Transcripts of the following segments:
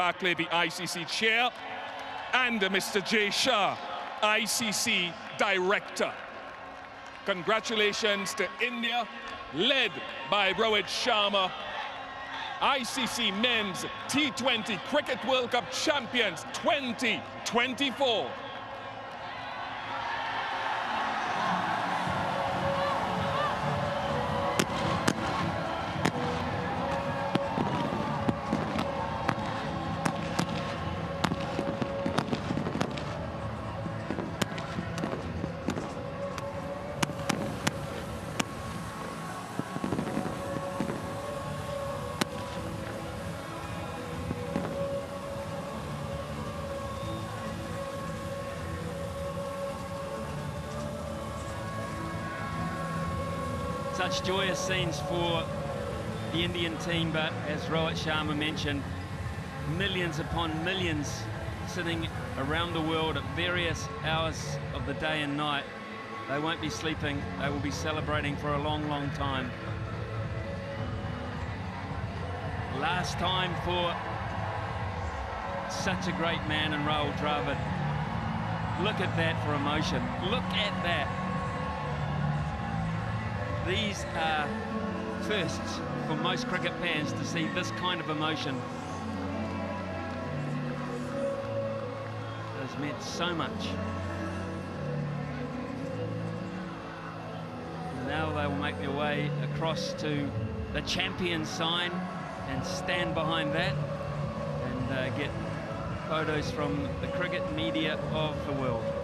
Barclay, the ICC chair, and Mr. Jay Shah, ICC director. Congratulations to India, led by Rohit Sharma, ICC Men's T20 Cricket World Cup champions 2024. Such joyous scenes for the Indian team, but as Rohit Sharma mentioned, millions upon millions sitting around the world at various hours of the day and night. They won't be sleeping, they will be celebrating for a long, long time. Last time for such a great man in Rahul Dravid. Look at that for emotion. Look at that. These are firsts for most cricket fans to see this kind of emotion. It has meant so much. Now they will make their way across to the champion sign and stand behind that and uh, get photos from the cricket media of the world.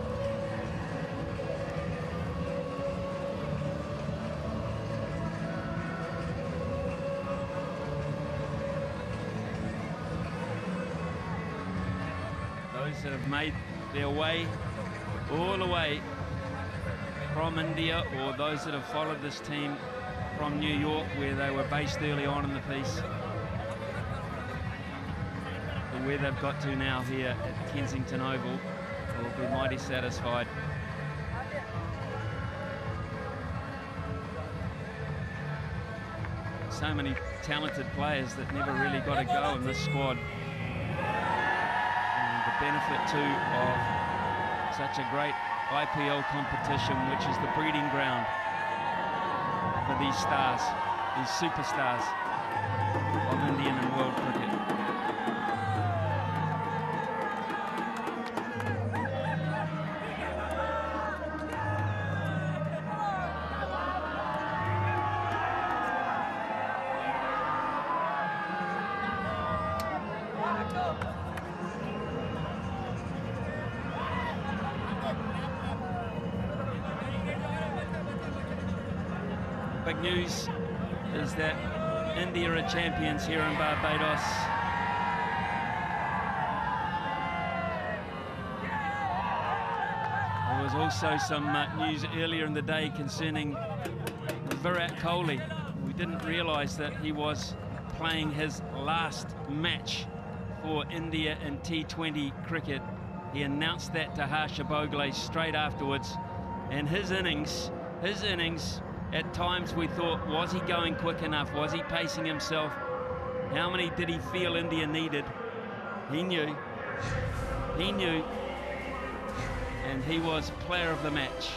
Those that have made their way all the way from India or those that have followed this team from New York where they were based early on in the piece and where they've got to now here at Kensington Oval will be mighty satisfied. So many talented players that never really got a go in this squad benefit too of such a great IPL competition, which is the breeding ground for these stars, these superstars of Indian and world big news is that India are champions here in Barbados. There was also some uh, news earlier in the day concerning Virat Kohli. We didn't realise that he was playing his last match for India in T20 cricket. He announced that to Harsha Bhogle straight afterwards. And his innings, his innings at times we thought, was he going quick enough? Was he pacing himself? How many did he feel India needed? He knew. He knew. And he was player of the match.